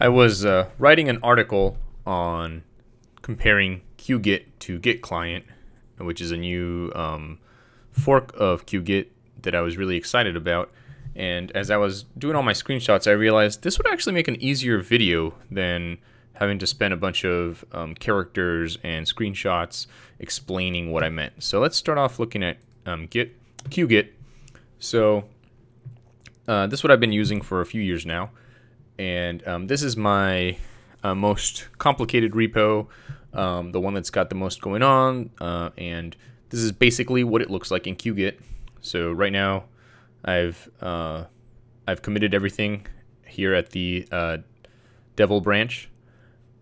I was uh, writing an article on comparing QGit to GitQlient, which is a new um, fork of QGit that I was really excited about. And as I was doing all my screenshots, I realized this would actually make an easier video than having to spend a bunch of um, characters and screenshots explaining what I meant. So let's start off looking at um, Git, QGit. So uh, this is what I've been using for a few years now and um, this is my uh, most complicated repo, um, the one that's got the most going on, uh, and this is basically what it looks like in QGit. So right now, I've uh, I've committed everything here at the uh, Devel branch,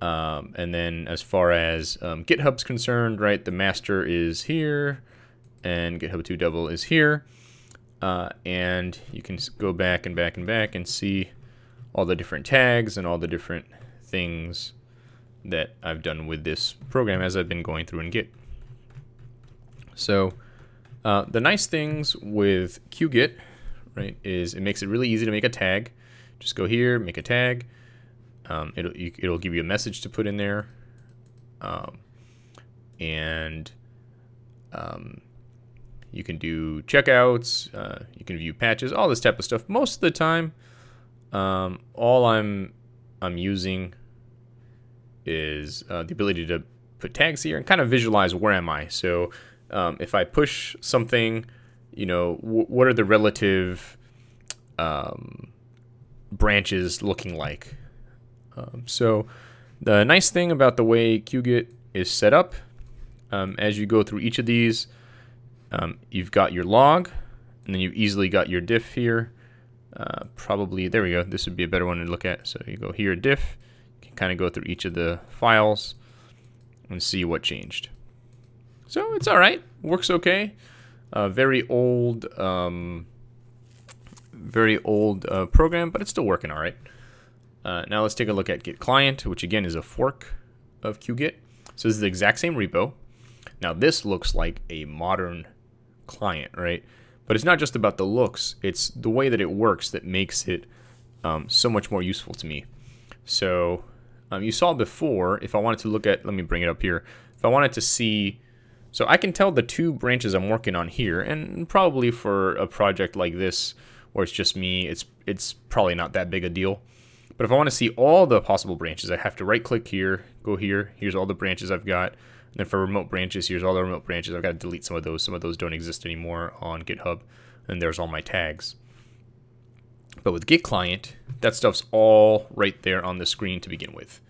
um, and then as far as um, GitHub's concerned, right, the master is here, and GitHub 2 Devel is here, uh, and you can go back and back and back and see all the different tags and all the different things that I've done with this program as I've been going through in Git. So uh, the nice things with QGit, right, is it makes it really easy to make a tag. Just go here, make a tag. Um, it'll you, it'll give you a message to put in there, um, and um, you can do checkouts. Uh, you can view patches, all this type of stuff. Most of the time, um, all I'm I'm using is uh, the ability to put tags here and kind of visualize where am I. So um, if I push something, you know, what are the relative um, branches looking like? Um, so the nice thing about the way QGit is set up, um, as you go through each of these, um, you've got your log, and then you've easily got your diff here. Uh, probably, there we go. This would be a better one to look at. So you go here, diff, you can kind of go through each of the files and see what changed. So it's all right, works okay. Uh, very old, um, very old uh, program, but it's still working all right. Uh, now let's take a look at GitQlient, which again is a fork of QGit. So this is the exact same repo. Now this looks like a modern client, right? But it's not just about the looks, it's the way that it works that makes it um, so much more useful to me. So um, you saw before, if I wanted to look at, let me bring it up here. If I wanted to see, so I can tell the two branches I'm working on here, and probably for a project like this, where it's just me, it's, it's probably not that big a deal. But if I want to see all the possible branches, I have to right click here, go here, here's all the branches I've got. And then for remote branches, here's all the remote branches. I've got to delete some of those. Some of those don't exist anymore on GitHub. And there's all my tags. But with GitQlient, that stuff's all right there on the screen to begin with.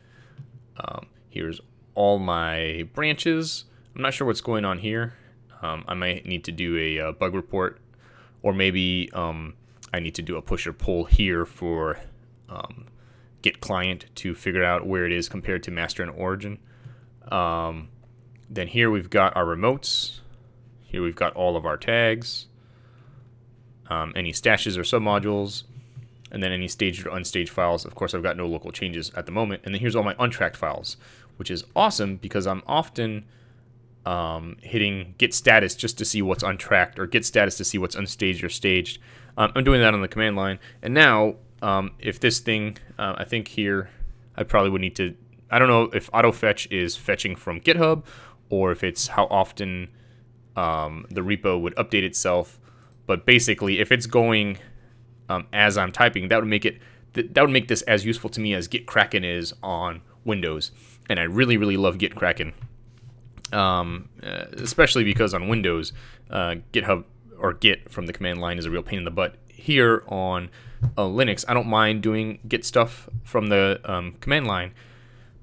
Um, here's all my branches. I'm not sure what's going on here. Um, I might need to do a, a uh, bug report, or maybe um, I need to do a push or pull here for um, GitQlient to figure out where it is compared to master and origin. Um, then here we've got our remotes. Here we've got all of our tags, um, any stashes or submodules, and then any staged or unstaged files. Of course, I've got no local changes at the moment. And then here's all my untracked files, which is awesome because I'm often um, hitting git status just to see what's untracked or git status to see what's unstaged or staged. Um, I'm doing that on the command line. And now, um, if this thing, uh, I think here, I probably would need to, I don't know if auto fetch is fetching from GitHub or if it's how often um, the repo would update itself. But basically, if it's going um, as I'm typing, that would make it th that would make this as useful to me as GitKraken is on Windows. And I really, really love GitKraken, um, uh, especially because on Windows, uh, GitHub or Git from the command line is a real pain in the butt. Here on uh, Linux, I don't mind doing Git stuff from the um, command line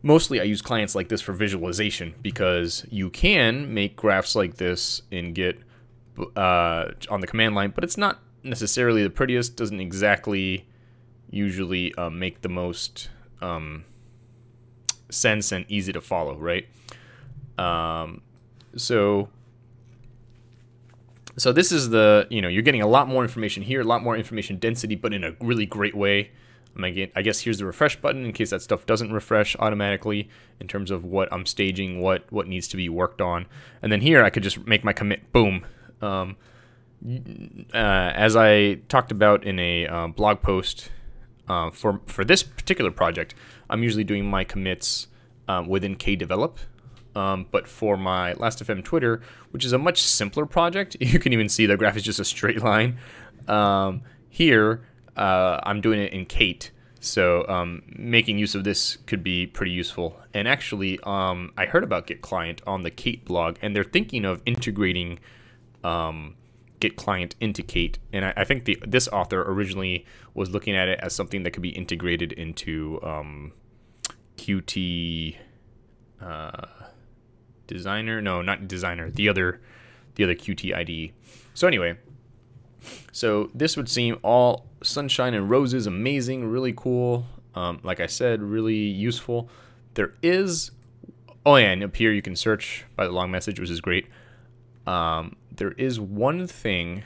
mostly I use clients like this for visualization because you can make graphs like this in Git uh, on the command line, but it's not necessarily the prettiest, doesn't exactly usually uh, make the most um, sense and easy to follow, right? Um, so, so this is the, you know, you're getting a lot more information here, a lot more information density, but in a really great way. I guess here's the refresh button in case that stuff doesn't refresh automatically in terms of what I'm staging, what what needs to be worked on. And then here I could just make my commit, boom. Um, uh, as I talked about in a uh, blog post uh, for for this particular project, I'm usually doing my commits um, within kdevelop. Um, but for my Last.fm Twitter, which is a much simpler project, you can even see the graph is just a straight line. Um, here, uh, I'm doing it in Kate, so um, making use of this could be pretty useful. And actually, um, I heard about GitQlient on the Kate blog, and they're thinking of integrating um, GitQlient into Kate. And I, I, think the this author originally was looking at it as something that could be integrated into um, Qt uh, Designer. No, not Designer. The other, the other Qt IDE. So anyway, so this would seem all sunshine and roses, amazing, really cool. Um, like I said, really useful. There is, oh yeah, and up here you can search by the long message, which is great. Um, there is one thing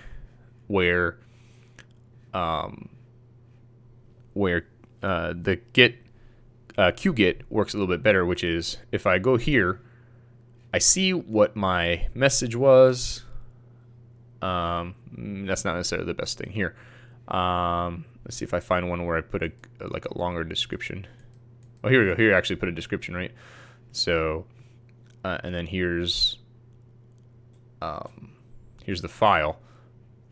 where, um, where uh, the Git uh, QGit works a little bit better, which is if I go here, I see what my message was, um, mm, that's not necessarily the best thing here. Um, let's see if I find one where I put a like a longer description. Oh, here we go. Here I actually put a description, right? So, uh, and then here's um, here's the file.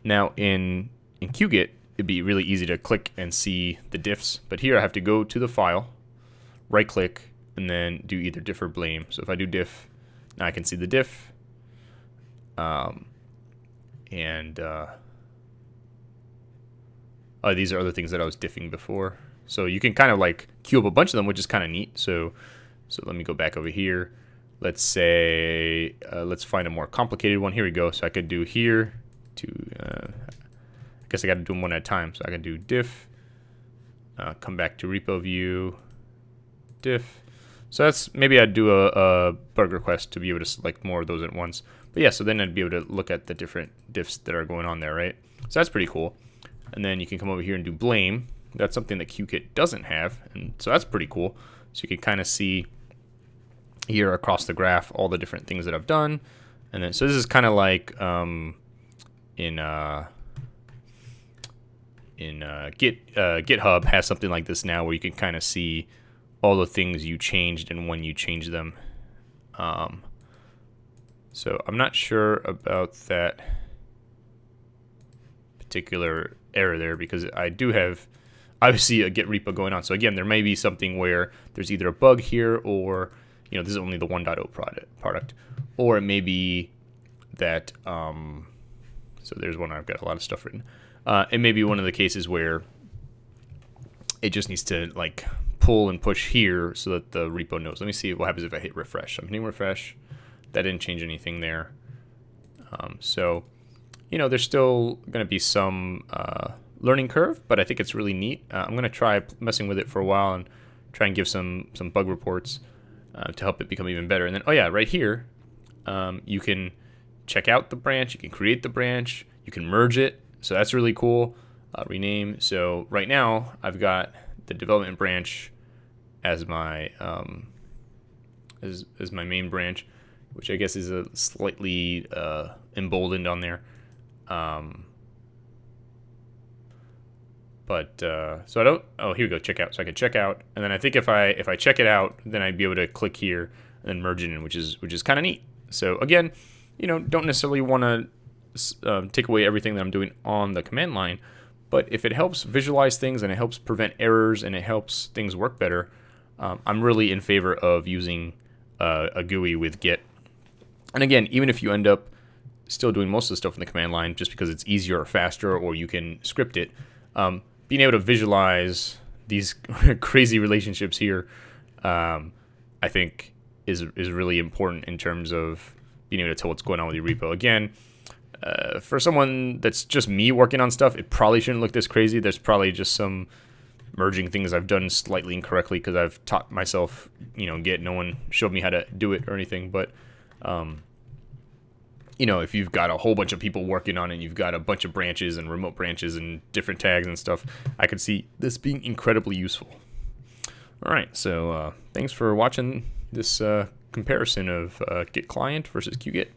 Now in in QGit, it'd be really easy to click and see the diffs, but here I have to go to the file, right click, and then do either diff or blame. So if I do diff, now I can see the diff. Um, and uh, oh, these are other things that I was diffing before. So you can kind of like queue up a bunch of them, which is kind of neat. So, so let me go back over here. Let's say, uh, let's find a more complicated one. Here we go. So I could do here to, uh, I guess I got to do them one at a time. So I can do diff, uh, come back to repo view, diff. So that's maybe I'd do a, a bug request to be able to select more of those at once. But yeah, so then I'd be able to look at the different diffs that are going on there, right? So that's pretty cool. And then you can come over here and do blame. That's something that QGit doesn't have, and so that's pretty cool. So you can kind of see here across the graph all the different things that I've done. And then, so this is kind of like um, in uh, in uh, Git uh, GitHub has something like this now, where you can kind of see all the things you changed and when you changed them. Um, so I'm not sure about that particular error there because I do have obviously a git repo going on. So again, there may be something where there's either a bug here or you know this is only the 1.0 product product, or it may be that um, so there's one I've got a lot of stuff written. Uh, it may be one of the cases where it just needs to like pull and push here so that the repo knows. Let me see what happens if I hit refresh. I'm hitting refresh that didn't change anything there. Um, so, you know, there's still going to be some uh, learning curve, but I think it's really neat. Uh, I'm going to try messing with it for a while and try and give some some bug reports uh, to help it become even better. And then, oh yeah, right here, um, you can check out the branch, you can create the branch, you can merge it. So that's really cool. Rename. So right now, I've got the development branch as my um, as, as my main branch which I guess is a slightly uh, emboldened on there. Um, but uh, so I don't. Oh, here we go. Check out. So I can check out, and then I think if I if I check it out, then I'd be able to click here and then merge it in, which is which is kind of neat. So again, you know, don't necessarily want to uh, um, take away everything that I'm doing on the command line, but if it helps visualize things and it helps prevent errors and it helps things work better, um, I'm really in favor of using uh, a GUI with Git and again, even if you end up still doing most of the stuff in the command line just because it's easier or faster or you can script it, um, being able to visualize these crazy relationships here, um, I think is is really important in terms of being able to tell what's going on with your repo. Again, uh, for someone that's just me working on stuff, it probably shouldn't look this crazy. There's probably just some merging things I've done slightly incorrectly because I've taught myself, you know, Git. No one showed me how to do it or anything, but um, you know, if you've got a whole bunch of people working on it, and you've got a bunch of branches and remote branches and different tags and stuff, I could see this being incredibly useful. All right, so uh, thanks for watching this uh, comparison of uh, GitQlient versus QGit.